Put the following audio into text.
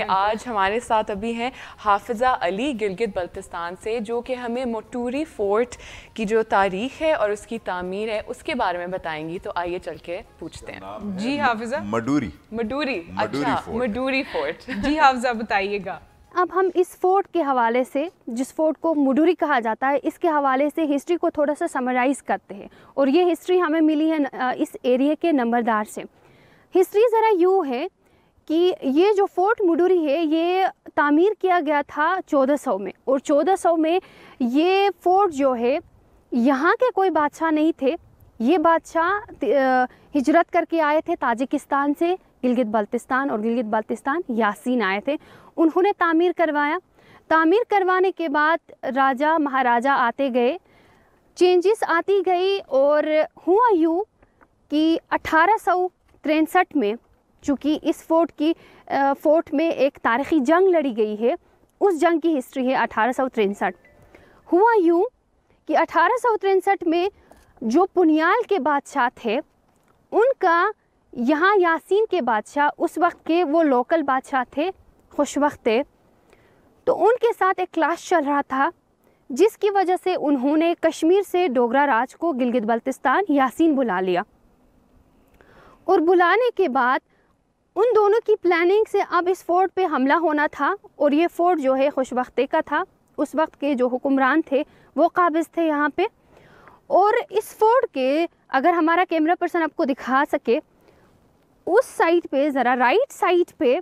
आज हमारे साथ अभी हैं हाफिज़ा अली गिलगित बल्तिस्तान से जो कि हमें मोटूरी फोर्ट की जो तारीख है और उसकी तामीर है उसके बारे में बताएँगी। तो आइए चल के पूछते हैं। जी हाफिजा। मडूरी। मडूरी। मडूरी अच्छा फोर्ट। मडूरी फोर्ट। जी हाफिजा बताइएगा। अब हम इस फोर्ट के हवाले से जिस फोर्ट को मुडूरी कहा जाता है इसके हवाले से हिस्ट्री को थोड़ा सा समराइज करते हैं। और ये हिस्ट्री हमें मिली है इस एरिए के नंबरदार से। हिस्ट्री ज़रा यूँ है कि ये जो फोर्ट मुडूरी है, ये तामीर किया गया था 1400 में। और 1400 में ये फोर्ट जो है, यहाँ के कोई बादशाह नहीं थे। ये बादशाह हिजरत करके आए थे ताजिकिस्तान से, गिलगित बल्तिस्तान और गिलगित बल्तिस्तान यासीन आए थे। उन्होंने तामीर करवाया। तामीर करवाने के बाद राजा, महाराजा आते गए। चेंजेस आती गई और हुआ यूँ कि अठारह में चूँकि इस फोर्ट की फोर्ट में एक तारीख़ी जंग लड़ी गई है। उस जंग की हिस्ट्री है अठारह हुआ यूँ कि अठारह में जो पुनियाल के बादशाह थे, उनका यहाँ यासीन के बादशाह, उस वक्त के वो लोकल बादशाह थे, खुशवक्त थे। तो उनके साथ एक क्लाश चल रहा था, जिसकी वजह से उन्होंने कश्मीर से डोगरा राज को गिलगित बल्तिस्तान यासीन बुला लिया। और बुलाने के बाद उन दोनों की प्लानिंग से अब इस फोर्ट पे हमला होना था और ये फोर्ट जो है खुशबख्ते का था। उस वक्त के जो हुक्मरान थे, वो काबिज थे यहाँ पे। और इस फोर्ट के, अगर हमारा कैमरा पर्सन आपको दिखा सके, उस साइड पे, ज़रा राइट साइड पे